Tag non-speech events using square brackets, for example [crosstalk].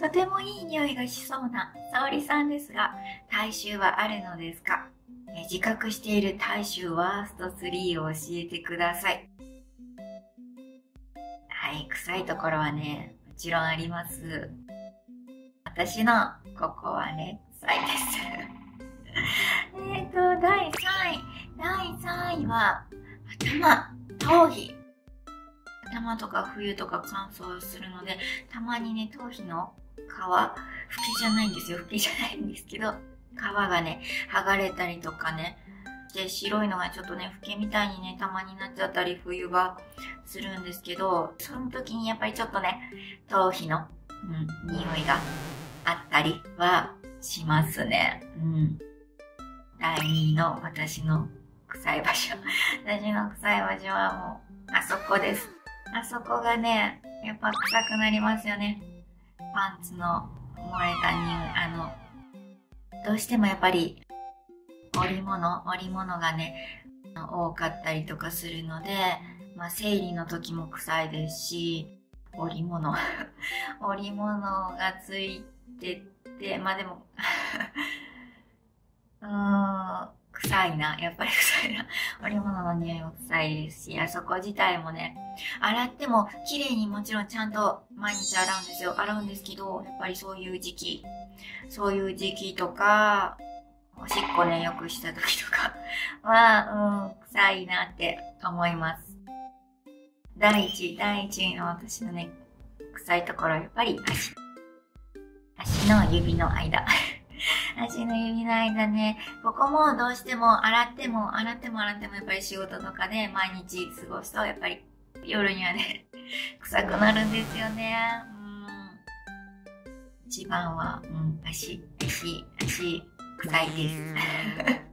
とてもいい匂いがしそうな沙織さんですが、体臭はあるのですか？自覚している体臭ワースト3を教えてください。はい、臭いところはね、もちろんあります。私のここはね、臭いです。[laughs] えっと、第3位。第3位は、頭、頭皮。頭とか冬とか乾燥するので、たまにね、頭皮の皮、拭きじゃないんですよ。拭きじゃないんですけど、皮がね、剥がれたりとかね、で、白いのがちょっとね、フけみたいにね、たまになっちゃったり、冬はするんですけど、その時にやっぱりちょっとね、頭皮の、うん、匂いがあったりはしますね。うん。第2位の私の臭い場所。[laughs] 私の臭い場所はもう、あそこです。あそこがね、やっぱ臭くなりますよね。パンツの漏れた匂い、あの、どうしてもやっぱり織物、織物がね、多かったりとかするので、まあ、生理の時も臭いですし、織物、[laughs] 織物がついてて、まあでも [laughs] うーん、臭いな。やっぱり臭いな。織物の匂いも臭いですし、あそこ自体もね、洗っても綺麗にもちろんちゃんと毎日洗うんですよ。洗うんですけど、やっぱりそういう時期、そういう時期とか、おしっこね、よくした時とかは、うん、臭いなって思います。第一、第一の私のね、臭いところやっぱり足。足の指の間。足の指の間ね、ここもどうしても洗っても、洗っても洗ってもやっぱり仕事とかで毎日過ごすと、やっぱり夜にはね、[laughs] 臭くなるんですよね。うん。一番は、うん、足、足、足、臭いです。